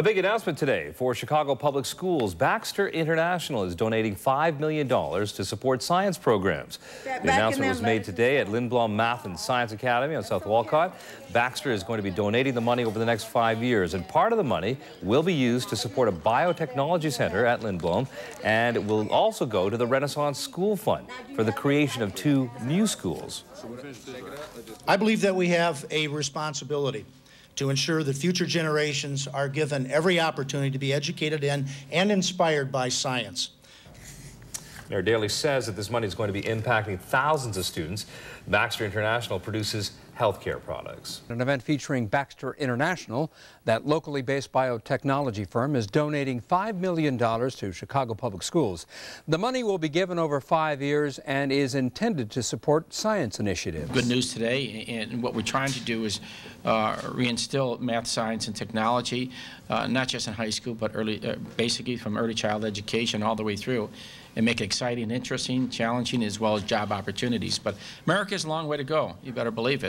A big announcement today for Chicago Public Schools. Baxter International is donating $5 million to support science programs. Back The announcement was made today at Lindblom Math and Science Academy on South Wolcott. Baxter is going to be donating the money over the next five years, and part of the money will be used to support a biotechnology center at Lindblom, and it will also go to the Renaissance School Fund for the creation of two new schools. I believe that we have a responsibility to ensure that future generations are given every opportunity to be educated in and inspired by science. Mayor Daley says that this money is going to be impacting thousands of students. Baxter International produces healthcare products. An event featuring Baxter International, that locally based biotechnology firm, is donating $5 million to Chicago Public Schools. The money will be given over five years and is intended to support science initiatives. good news today, and what we're trying to do is uh, reinstill math, science, and technology, uh, not just in high school, but early, uh, basically from early child education all the way through, and make it exciting, interesting, challenging, as well as job opportunities. But America is a long way to go. You better believe it.